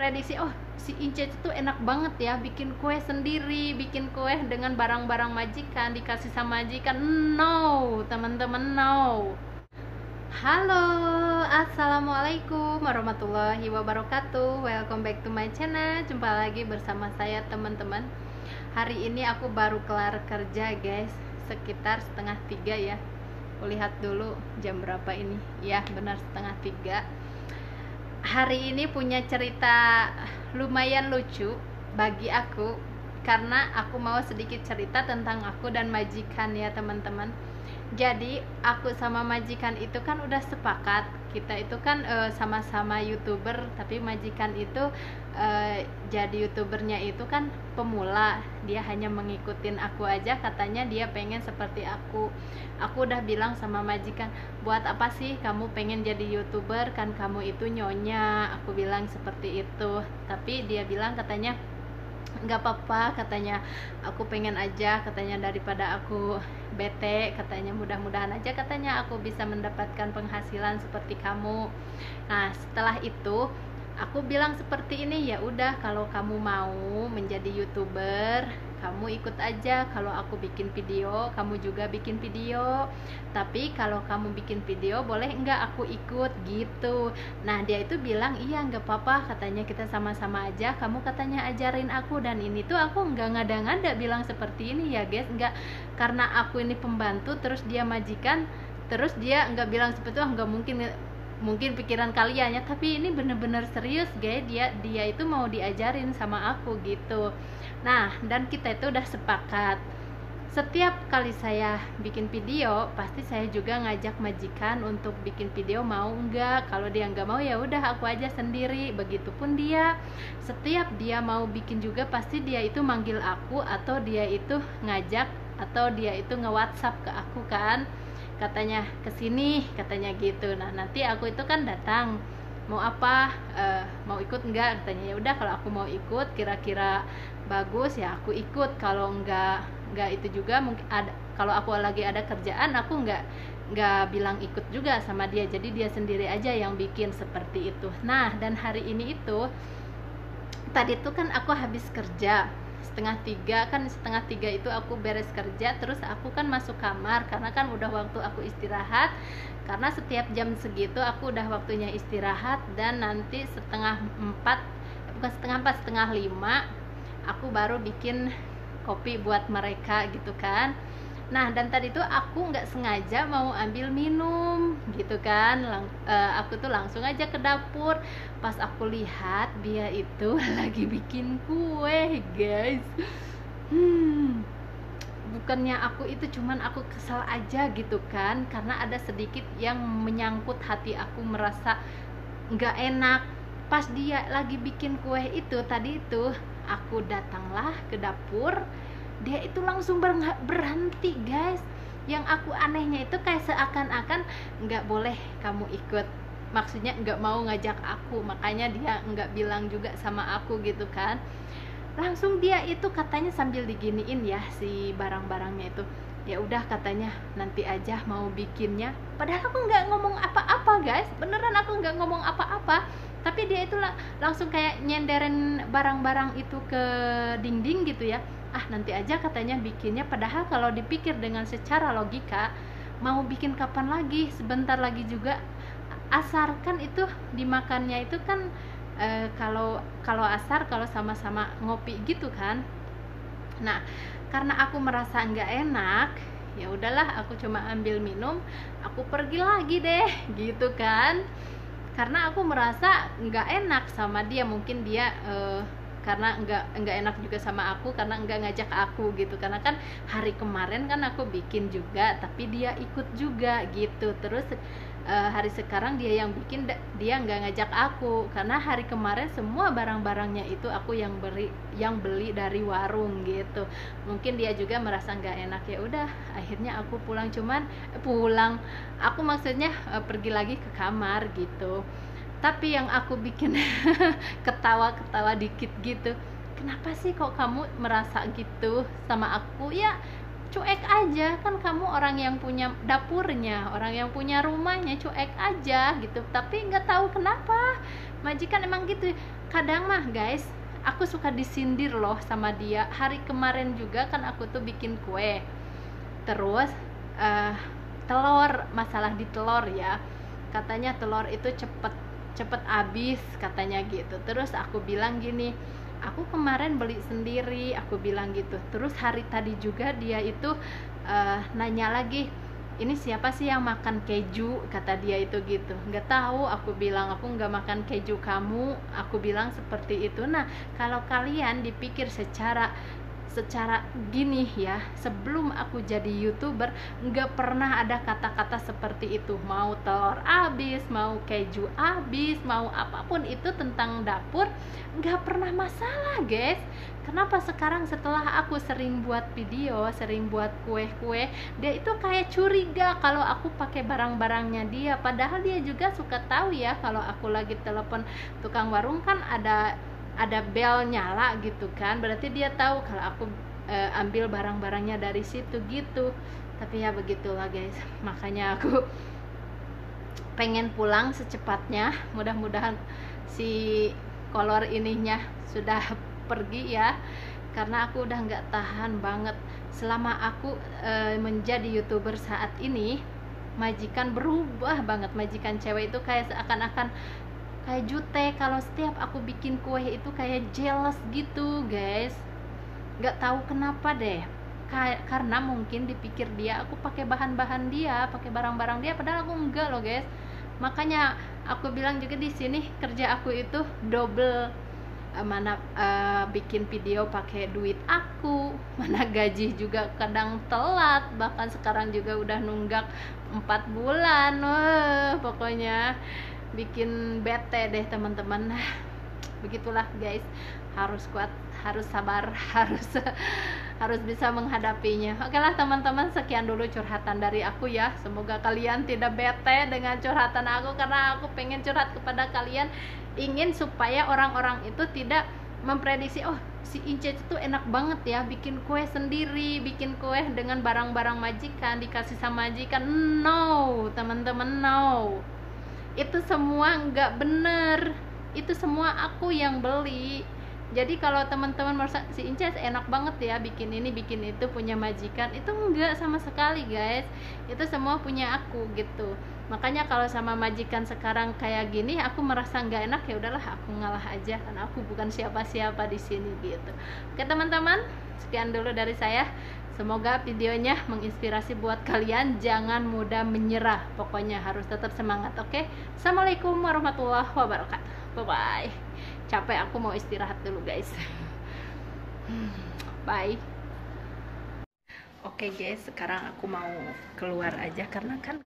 prediksi oh si Ince itu enak banget ya bikin kue sendiri bikin kue dengan barang-barang majikan dikasih sama majikan. No teman-teman no. Halo assalamualaikum warahmatullahi wabarakatuh. Welcome back to my channel. Jumpa lagi bersama saya teman-teman. Hari ini aku baru kelar kerja guys. Sekitar setengah tiga ya. Lihat dulu jam berapa ini. Ya benar setengah tiga hari ini punya cerita lumayan lucu bagi aku karena aku mau sedikit cerita tentang aku dan majikan ya teman-teman. Jadi aku sama majikan itu kan udah sepakat kita itu kan uh, sama-sama youtuber tapi majikan itu uh, jadi youtubernya itu kan pemula. Dia hanya mengikutin aku aja katanya dia pengen seperti aku. Aku udah bilang sama majikan buat apa sih kamu pengen jadi youtuber? Kan kamu itu nyonya. Aku bilang seperti itu. Tapi dia bilang katanya nggak apa-apa katanya aku pengen aja katanya daripada aku bete katanya mudah-mudahan aja katanya aku bisa mendapatkan penghasilan seperti kamu. Nah setelah itu aku bilang seperti ini ya udah kalau kamu mau menjadi youtuber kamu ikut aja. Kalau aku bikin video kamu juga bikin video. Tapi kalau kamu bikin video boleh enggak aku ikut? Gitu. Nah dia itu bilang iya enggak apa-apa. Katanya kita sama-sama aja. Kamu katanya ajarin aku. Dan ini tuh aku enggak ngada-ngada bilang seperti ini ya guys. Enggak karena aku ini pembantu terus dia majikan terus dia enggak bilang seperti itu enggak mungkin mungkin pikiran kalian ya tapi ini bener-bener serius guys dia dia itu mau diajarin sama aku gitu. Nah dan kita itu udah sepakat. Setiap kali saya bikin video pasti saya juga ngajak majikan untuk bikin video mau enggak kalau dia enggak mau ya udah aku aja sendiri. Begitupun dia. Setiap dia mau bikin juga pasti dia itu manggil aku atau dia itu ngajak atau dia itu nge WhatsApp ke aku kan katanya ke sini katanya gitu. Nah nanti aku itu kan datang. Mau apa? Uh, mau ikut enggak katanya. Ya udah kalau aku mau ikut kira-kira bagus ya aku ikut. Kalau enggak enggak itu juga mungkin ada kalau aku lagi ada kerjaan aku enggak enggak bilang ikut juga sama dia. Jadi dia sendiri aja yang bikin seperti itu. Nah dan hari ini itu tadi tuh kan aku habis kerja setengah tiga kan setengah tiga itu aku beres kerja terus aku kan masuk kamar karena kan udah waktu aku istirahat karena setiap jam segitu aku udah waktunya istirahat dan nanti setengah empat bukan setengah empat setengah lima aku baru bikin kopi buat mereka gitu kan Nah dan tadi tuh aku nggak sengaja mau ambil minum gitu kan. Lang, uh, Aku tuh langsung aja ke dapur. Pas aku lihat dia itu lagi bikin kue guys. Hmm bukannya aku itu cuman aku kesal aja gitu kan. Karena ada sedikit yang menyangkut hati aku merasa nggak enak. Pas dia lagi bikin kue itu tadi itu aku datanglah ke dapur dia itu langsung berhenti guys. Yang aku anehnya itu kayak seakan-akan nggak boleh kamu ikut. Maksudnya nggak mau ngajak aku makanya dia nggak bilang juga sama aku gitu kan. Langsung dia itu katanya sambil diginiin ya si barang-barangnya itu. Ya udah katanya nanti aja mau bikinnya. Padahal aku nggak ngomong apa-apa guys. Beneran aku nggak ngomong apa-apa. Tapi dia itu langsung kayak nyenderin barang-barang itu ke dinding gitu ya ah nanti aja katanya bikinnya. Padahal kalau dipikir dengan secara logika mau bikin kapan lagi? Sebentar lagi juga. Asar kan itu dimakannya itu kan e, kalau kalau asar kalau sama-sama ngopi gitu kan. Nah karena aku merasa nggak enak ya udahlah aku cuma ambil minum aku pergi lagi deh gitu kan. Karena aku merasa nggak enak sama dia. Mungkin dia uh, karena enggak enggak enak juga sama aku karena enggak ngajak aku gitu. Karena kan hari kemarin kan aku bikin juga tapi dia ikut juga gitu. Terus uh, hari sekarang dia yang bikin dia enggak ngajak aku. Karena hari kemarin semua barang-barangnya itu aku yang beri yang beli dari warung gitu. Mungkin dia juga merasa enggak enak. Ya udah akhirnya aku pulang. Cuman pulang. Aku maksudnya uh, pergi lagi ke kamar gitu tapi yang aku bikin ketawa-ketawa dikit gitu kenapa sih kok kamu merasa gitu sama aku? Ya cuek aja. Kan kamu orang yang punya dapurnya orang yang punya rumahnya cuek aja gitu. Tapi nggak tahu kenapa. Majikan emang gitu. Kadang mah guys aku suka disindir loh sama dia. Hari kemarin juga kan aku tuh bikin kue. Terus uh, telur masalah di telur ya. Katanya telur itu cepet cepet habis katanya gitu. Terus aku bilang gini aku kemarin beli sendiri aku bilang gitu. Terus hari tadi juga dia itu uh, nanya lagi ini siapa sih yang makan keju? kata dia itu gitu. Nggak tahu aku bilang aku nggak makan keju kamu aku bilang seperti itu. Nah kalau kalian dipikir secara secara gini ya sebelum aku jadi youtuber nggak pernah ada kata-kata seperti itu. Mau telur abis mau keju abis mau apa pun itu tentang dapur nggak pernah masalah guys. Kenapa sekarang setelah aku sering buat video sering buat kue-kue dia itu kayak curiga kalau aku pakai barang-barangnya dia. Padahal dia juga suka tahu ya kalau aku lagi telepon tukang warung kan ada ada bel nyala gitu kan berarti dia tahu kalau aku e, ambil barang-barangnya dari situ gitu. Tapi ya begitulah guys. Makanya aku pengen pulang secepatnya. Mudah-mudahan si kolor ininya sudah pergi ya. Karena aku udah nggak tahan banget. Selama aku e, menjadi youtuber saat ini majikan berubah banget. Majikan cewek itu kayak seakan-akan kayak jute kalau setiap aku bikin kue itu kayak jealous gitu guys. Nggak tahu kenapa deh. Karena mungkin dipikir dia aku pakai bahan-bahan dia pakai barang-barang dia padahal aku enggak loh guys. Makanya aku bilang juga di sini kerja aku itu double. Uh, mana uh, bikin video pakai duit aku. Mana gaji juga kadang telat. Bahkan sekarang juga udah nunggak empat bulan. Uh, pokoknya bikin bete deh teman-teman. Begitulah guys. Harus kuat harus sabar harus harus bisa menghadapinya. Oke lah teman-teman sekian dulu curhatan dari aku ya. Semoga kalian tidak bete dengan curhatan aku karena aku pengen curhat kepada kalian. Ingin supaya orang-orang itu tidak memprediksi oh si Ince itu enak banget ya bikin kue sendiri bikin kue dengan barang-barang majikan dikasih sama majikan. No teman-teman no itu semua nggak bener. Itu semua aku yang beli. Jadi kalau teman-teman merasa si Inces enak banget ya bikin ini bikin itu punya majikan itu enggak sama sekali guys. Itu semua punya aku gitu. Makanya kalau sama majikan sekarang kayak gini aku merasa nggak enak ya udahlah aku ngalah aja. Karena aku bukan siapa-siapa di sini gitu. Oke teman-teman sekian dulu dari saya Semoga videonya menginspirasi buat kalian. Jangan mudah menyerah. Pokoknya harus tetap semangat, oke? Okay? Assalamualaikum warahmatullahi wabarakatuh. Bye bye. Capek aku mau istirahat dulu, guys. Bye. Oke okay guys, sekarang aku mau keluar aja karena kan